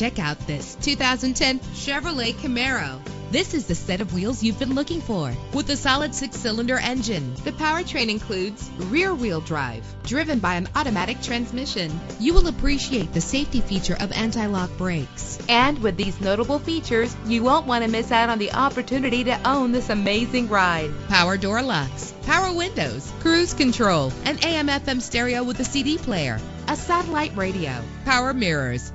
Check out this 2010 Chevrolet Camaro. This is the set of wheels you've been looking for with a solid six cylinder engine. The powertrain includes rear wheel drive driven by an automatic transmission. You will appreciate the safety feature of anti lock brakes. And with these notable features, you won't want to miss out on the opportunity to own this amazing ride. Power door locks, power windows, cruise control, an AM FM stereo with a CD player, a satellite radio, power mirrors